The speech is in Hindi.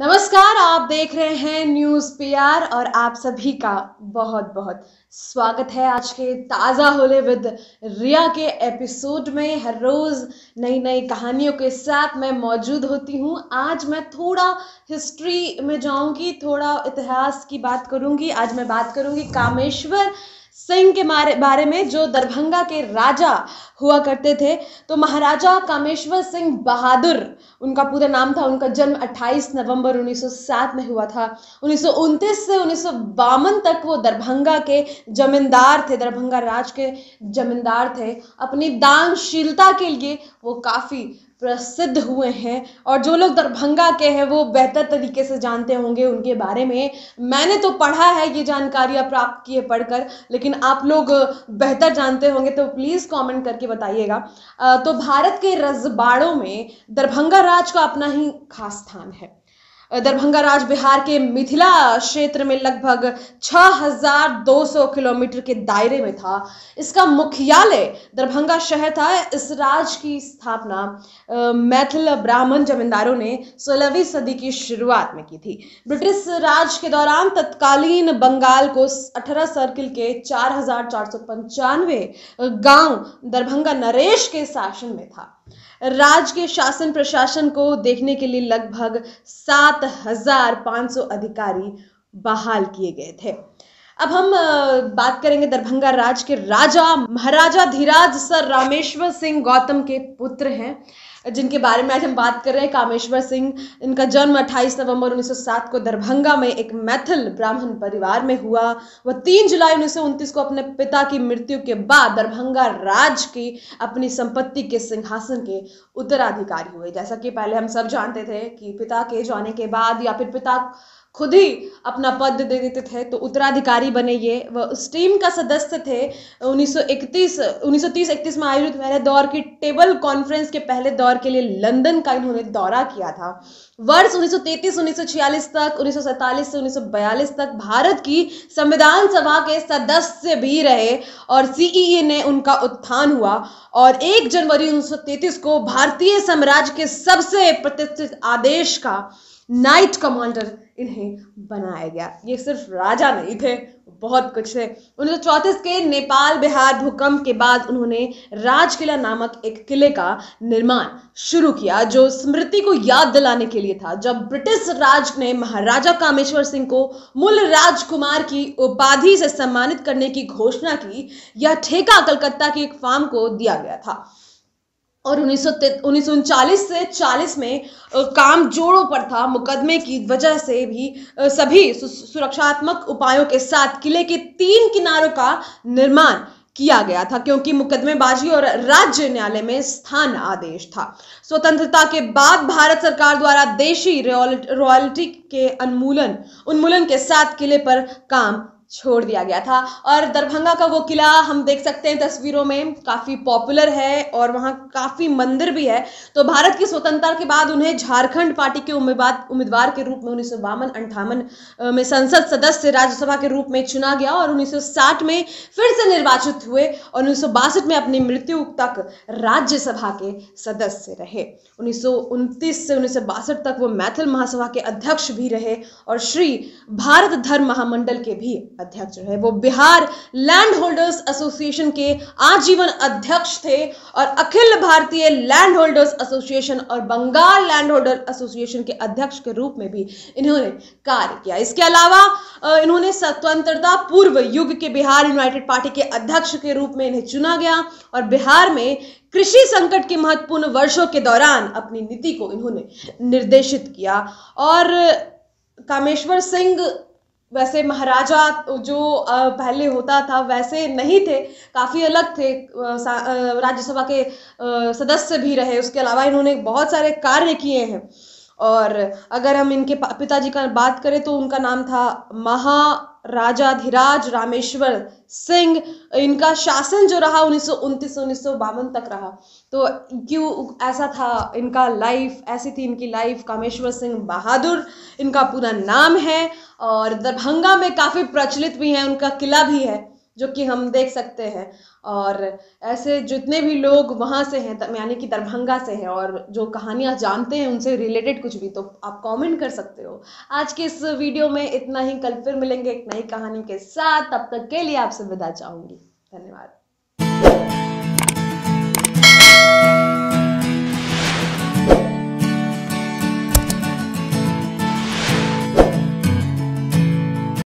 नमस्कार, आप देख रहे हैं न्यूज़ पीआर और आप सभी का बहुत बहुत स्वागत है आज के ताज़ा होले विद रिया के एपिसोड में। हर रोज़ नई नई कहानियों के साथ मैं मौजूद होती हूँ। आज मैं थोड़ा हिस्ट्री में जाऊँगी, थोड़ा इतिहास की बात करूँगी। आज मैं बात करूँगी कामेश्वर सिंह के मारे, बारे में जो दरभंगा के राजा हुआ करते थे तो महाराजा कामेश्वर सिंह बहादुर, उनका पूरा नाम था, उनका जन्म 28 नवंबर 1907 में हुआ था। उन्नीस सौ उनतीस से उन्नीस सौ बावन तक वो दरभंगा के जमींदार थे, दरभंगा राज के जमींदार थे। अपनी दानशीलता के लिए वो काफ़ी प्रसिद्ध हुए हैं और जो लोग दरभंगा के हैं, वो बेहतर तरीके से जानते होंगे उनके बारे में। मैंने तो पढ़ा है ये जानकारियाँ प्राप्त की है पढ़कर, लेकिन आप लोग बेहतर जानते होंगे तो प्लीज़ कमेंट करके बताइएगा। तो भारत के रजबाड़ों में दरभंगा राज का अपना ही खास स्थान है। दरभंगा राज बिहार के मिथिला क्षेत्र में लगभग 6,200 किलोमीटर के दायरे में था। इसका मुख्यालय दरभंगा शहर था। इस राज की स्थापना मैथिल ब्राह्मण जमींदारों ने सोलहवीं सदी की शुरुआत में की थी। ब्रिटिश राज के दौरान तत्कालीन बंगाल को 18 सर्किल के चार हज़ार चार सौ पंचानवे गाँव दरभंगा नरेश के शासन में था। राज्य के शासन प्रशासन को देखने के लिए लगभग सात हज़ार पाँच सौ अधिकारी बहाल किए गए थे। अब हम बात करेंगे दरभंगा राज के राजा, महाराजा धीराज सर रामेश्वर सिंह गौतम के पुत्र हैं। जिनके बारे में आज हम बात कर रहे हैं, कामेश्वर सिंह, इनका जन्म 28 नवंबर 1907 को दरभंगा में एक मैथिल ब्राह्मण परिवार में हुआ। वह 3 जुलाई उन्नीस सौ उनतीस को अपने पिता की मृत्यु के बाद दरभंगा राज की अपनी संपत्ति के सिंहासन के उत्तराधिकारी हुए। जैसा कि पहले हम सब जानते थे कि पिता के जाने के बाद या फिर पिता खुद ही अपना पद दे देते थे तो उत्तराधिकारी बने ये। वह उस टीम का सदस्य थे। 1931 1930 इकतीस में आयोजित पहले दौर की टेबल कॉन्फ्रेंस के पहले दौर के लिए लंदन का इन्होंने दौरा किया था। वर्ष 1933 1946 तक 1947 से 1942 तक भारत की संविधान सभा के सदस्य भी रहे और सीईए ने उनका उत्थान हुआ और 1 जनवरी 1933 को भारतीय साम्राज्य के सबसे प्रतिष्ठित आदेश का नाइट कमांडर इन्हें बनाया गया। ये सिर्फ़ राजा नहीं थे, बहुत कुछ थे। उन्नीस सौ चौंतीस के नेपाल बिहार भूकंप के बाद उन्होंने राजकिला नामक एक किले का निर्माण शुरू किया, जो स्मृति को याद दिलाने के लिए था। जब ब्रिटिश राज ने महाराजा कामेश्वर सिंह को मूल राजकुमार की उपाधि से सम्मानित करने की घोषणा की, यह ठेका कलकत्ता की एक फार्म को दिया गया था। और उन्नीस से 40 में काम जोड़ों पर था, मुकदमे की वजह से भी सभी सुरक्षात्मक उपायों के साथ किले के तीन किनारों का निर्माण किया गया था, क्योंकि मुकदमेबाजी और राज्य न्यायालय में स्थान आदेश था। स्वतंत्रता के बाद भारत सरकार द्वारा देशी रॉयल्टी के उन्मूलन उन्मूलन के साथ किले पर काम छोड़ दिया गया था। और दरभंगा का वो किला हम देख सकते हैं तस्वीरों में, काफ़ी पॉपुलर है और वहाँ काफ़ी मंदिर भी है। तो भारत की स्वतंत्रता के बाद उन्हें झारखंड पार्टी के उम्मीदवार उम्मीदवार के रूप में उन्नीस सौ अंठावन में संसद सदस्य राज्यसभा के रूप में चुना गया और उन्नीस सौ साठ में फिर से निर्वाचित हुए और उन्नीस सौ बासठ में अपनी मृत्यु तक राज्यसभा के सदस्य रहे। उन्नीस सौ उनतीस से उन्नीस सौ बासठ तक वो मैथिल महासभा के अध्यक्ष भी रहे और श्री भारत धर्म महामंडल के भी अध्यक्ष रहे। वो बिहार लैंड होल्डर्स एसोसिएशन के आजीवन अध्यक्ष थे और Akhil Bharatiya land holders association और बंगाल लैंड होल्डर एसोसिएशन के अध्यक्ष के रूप में भी इन्होंने कार्य किया। इसके अलावा इन्होंने स्वतंत्रता पूर्व युग के बिहार यूनाइटेड पार्टी के अध्यक्ष के रूप में इन्हें चुना गया और बिहार में कृषि संकट के महत्वपूर्ण वर्षों के दौरान अपनी नीति को इन्होंने निर्देशित किया। और कामेश्वर सिंह वैसे महाराजा जो पहले होता था, वैसे नहीं थे। काफ़ी अलग थे। राज्यसभा के सदस्य भी रहे। उसके अलावा इन्होंने बहुत सारे कार्य किए हैं। और अगर हम इनके पिताजी का बात करें तो उनका नाम था महाराजा धीराज रामेश्वर सिंह, इनका शासन जो रहा उन्नीस सौ उनतीस, उन्नीस सौ बावन तक रहा। तो क्यों ऐसा था इनका लाइफ ऐसी थी इनकी लाइफ कामेश्वर सिंह बहादुर, इनका पूरा नाम है और दरभंगा में काफ़ी प्रचलित भी है, उनका किला भी है। जो कि हम देख सकते हैं। और ऐसे जितने भी लोग वहाँ से हैं यानी कि दरभंगा से हैं और जो कहानियाँ जानते हैं, उनसे रिलेटेड कुछ भी तो आप कमेंट कर सकते हो। आज के इस वीडियो में इतना ही। कल फिर मिलेंगे एक नई कहानी के साथ। तब तक के लिए आपसे विदा चाहूँगी। धन्यवाद।